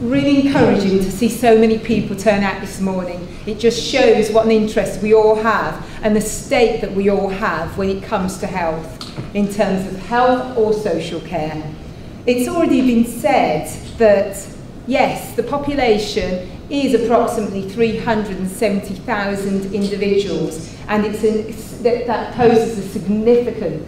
really encouraging to see so many people turn out this morning. It just shows what an interest we all have and the state that we all have when it comes to health, in terms of health or social care. It's already been said that, yes, the population is approximately 370,000 individuals and it's, an, that, that poses a significant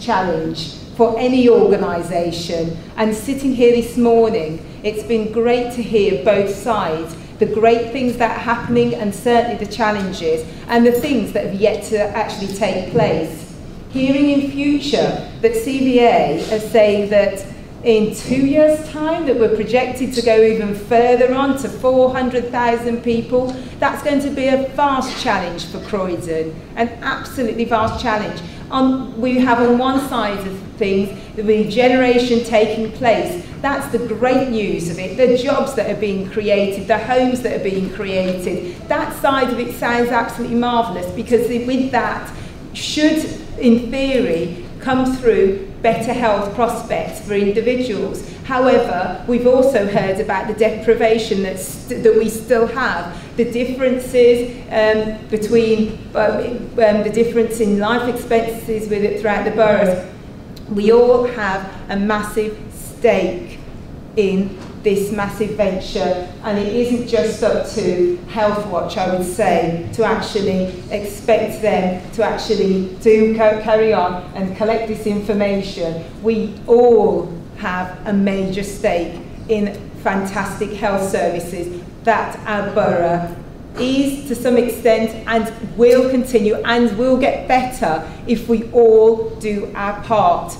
challenge for any organisation. And sitting here this morning, it's been great to hear both sides, the great things that are happening and certainly the challenges, and the things that have yet to actually take place. Hearing in future that CBA are saying that in two years' time that we're projected to go even further on to 400,000 people. That's going to be a vast challenge for Croydon, an absolutely vast challenge. on, we have on one side of things the regeneration taking place. That's the great news of it. The jobs that are being created, the homes that are being created. That side of it sounds absolutely marvellous because with that should, in theory, come through better health prospects for individuals. However, we've also heard about the deprivation that, that we still have, the differences um, between um, um, the difference in life expenses with it throughout the boroughs. We all have a massive stake in this massive venture and it isn't just up to Healthwatch I would say to actually expect them to actually do carry on and collect this information. We all have a major stake in fantastic health services that our borough is to some extent and will continue and will get better if we all do our part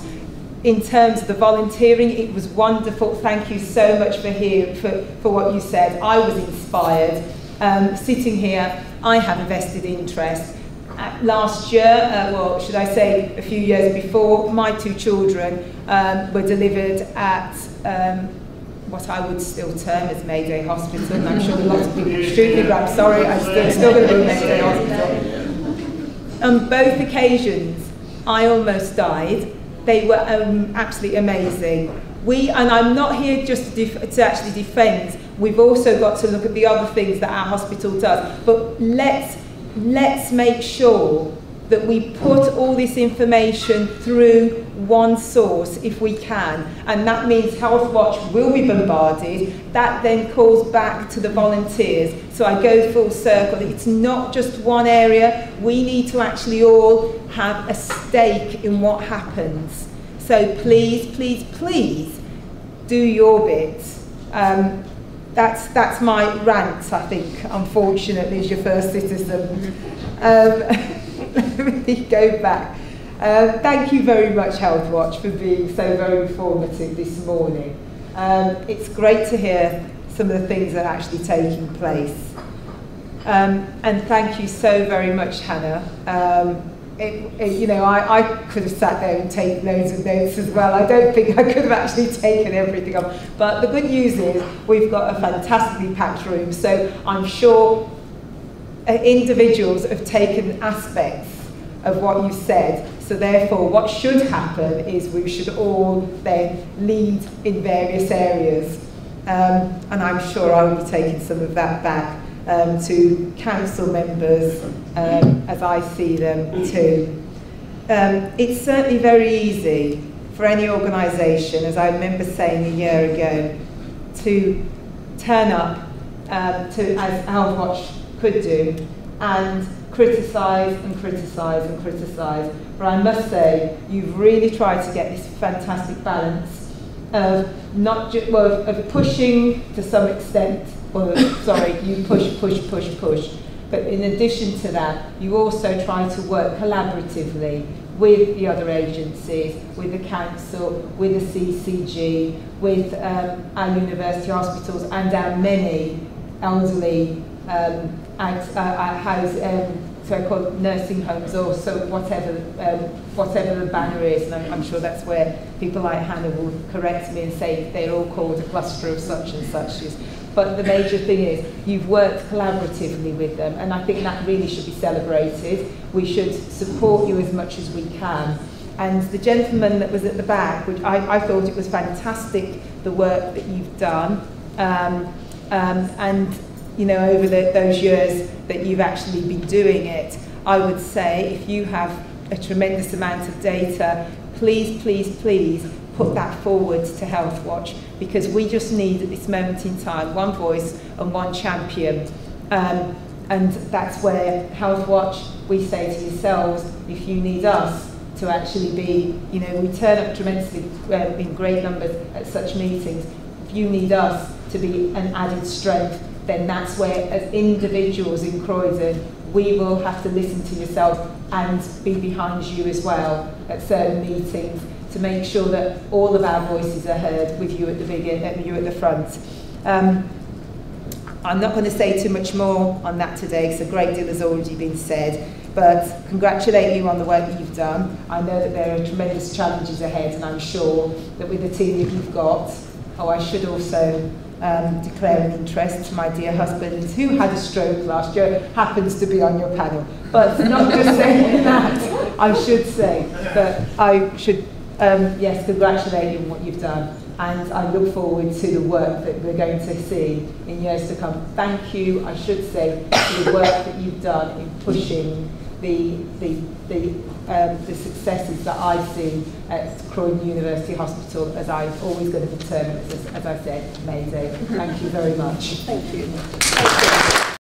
in terms of the volunteering, it was wonderful. Thank you so much for, here, for, for what you said. I was inspired. Um, sitting here, I have a vested interest. Uh, last year, uh, well, should I say a few years before, my two children um, were delivered at um, what I would still term as Mayday Hospital, and I'm sure a lot of people shoot me, but I'm sorry, I'm still, still going to be Mayday Hospital. On both occasions, I almost died, They were um, absolutely amazing. We, and I'm not here just to, def to actually defend, we've also got to look at the other things that our hospital does. But let's, let's make sure that we put all this information through one source if we can. And that means Healthwatch will be bombarded. That then calls back to the volunteers. So I go full circle. It's not just one area. We need to actually all have a stake in what happens. So please, please, please do your bit. Um, that's, that's my rant, I think, unfortunately, as your first citizen. Um, me go back. Uh, thank you very much, Healthwatch, for being so very informative this morning. Um, it's great to hear some of the things that are actually taking place. Um, and thank you so very much, Hannah. Um, it, it, you know, I, I could have sat there and taken loads of notes as well. I don't think I could have actually taken everything up. But the good news is we've got a fantastically packed room, so I'm sure individuals have taken aspects of what you said. So therefore, what should happen is we should all then lead in various areas. Um, and I'm sure I will be taking some of that back um, to council members um, as I see them too. Um, it's certainly very easy for any organisation, as I remember saying a year ago, to turn up um, to, as Healthwatch could do, and criticise and criticise and criticise. But I must say, you've really tried to get this fantastic balance of not just well, of pushing to some extent. Well, sorry, you push, push, push, push. But in addition to that, you also try to work collaboratively with the other agencies, with the council, with the CCG, with um, our university hospitals and our many elderly um, at, uh, at house, um, so-called nursing homes or so whatever, um, whatever the banner is, and I'm, I'm sure that's where people like Hannah will correct me and say they're all called a cluster of such and such. But the major thing is you've worked collaboratively with them, and I think that really should be celebrated. We should support you as much as we can. And the gentleman that was at the back, which I, I thought it was fantastic, the work that you've done, Um, um, and, you know, over the, those years that you've actually been doing it, I would say if you have a tremendous amount of data, please, please, please put that forward to Healthwatch because we just need at this moment in time one voice and one champion. Um, and that's where Healthwatch, we say to yourselves, if you need us to actually be, you know, we turn up tremendously uh, in great numbers at such meetings. If you need us to be an added strength, then that's where, as individuals in Croydon, we will have to listen to yourself and be behind you as well at certain meetings to make sure that all of our voices are heard with you at the beginning, you at the front. Um, I'm not going to say too much more on that today because a great deal has already been said, but congratulate you on the work that you've done. I know that there are tremendous challenges ahead and I'm sure that with the team that you've got, oh I should also um, declare an interest. My dear husband, who had a stroke last year, happens to be on your panel. But not just saying that, I should say that I should, um, yes, congratulate you on what you've done. And I look forward to the work that we're going to see in years to come. Thank you, I should say, for the work that you've done in pushing the, the, the, um, the successes that I've seen at Croydon University Hospital as I'm always going to determine, as, as I said, Mayday. Mm-hmm. Thank you very much. Thank you. Thank you.